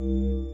you